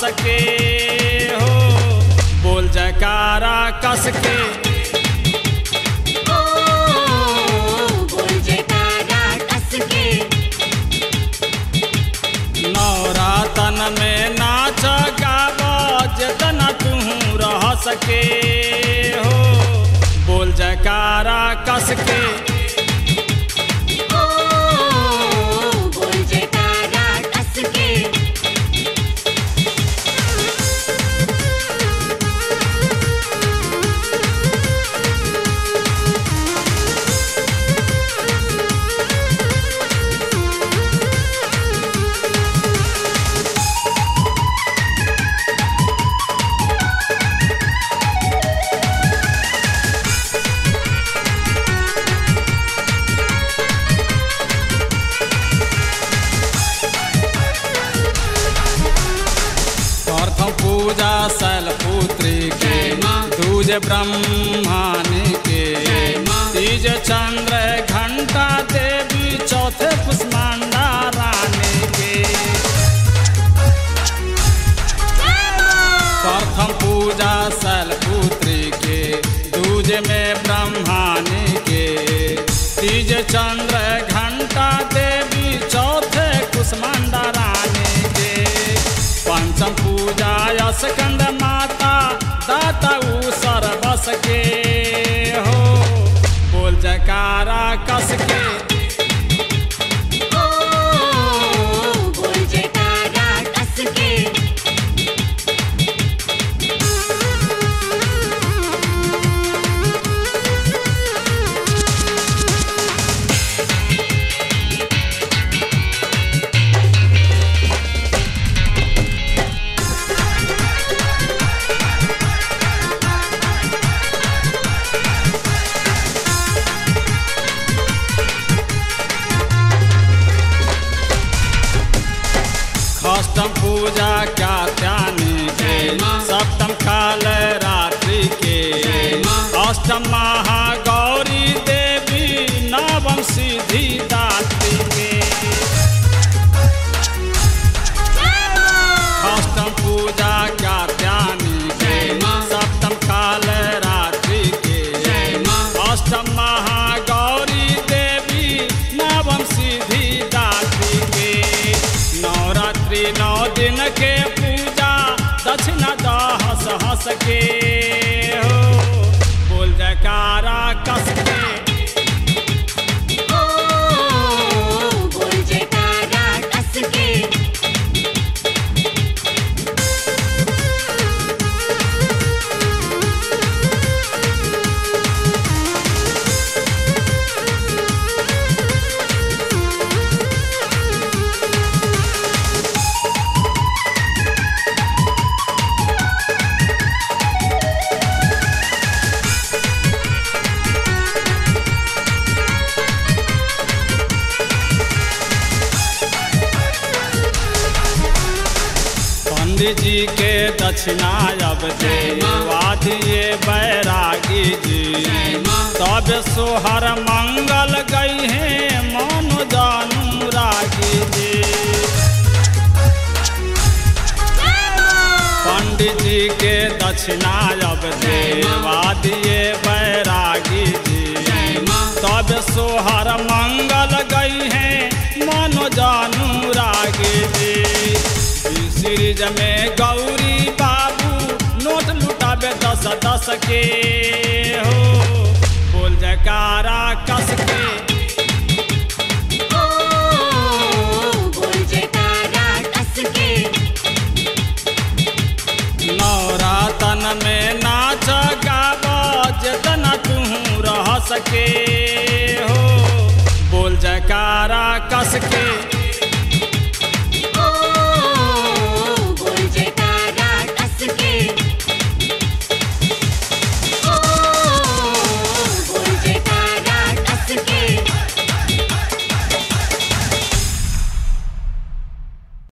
सके हो। बोल जयकारा कस के ओ बोल जयकारा कस के नवरातन में नाच गाव जतना तू रह सके हो। बोल जयकारा कस के पूजा शैलपुत्री के। दूज ब्रह्मानी के। तीज चंद्र घंटा देवी चौथे कुष्मांडा रानी के प्रथम पूजा शैलपुत्री के दूज में ब्रह्मानी के तीज चंद्र घंटा देवी चौथे कुष्मांडा स्कंद माता दाता सर बस के हो। बोल जकारा कस के दक्षिणा दहस हस के हो। बोल जयकारा कस पंडित जी के दक्षिणा अब माँ। वादिये बैरागी जी। तब सोहर मंगल गई है मनो जानू रागी जी। पंडित जी के दक्षिणा अब माँ। वादिये बैरागी जी। तब सोहर मंगल गई है मनो जानू रागी जी। सीरीज़ में गौरी बाबू नोट लुटाबे दस दस के हो। बोल जयकारा कस के। ओ बोल जयकारा कस के। नवरातन में नाच जतना तू रह सके हो। बोल जयकारा कस के।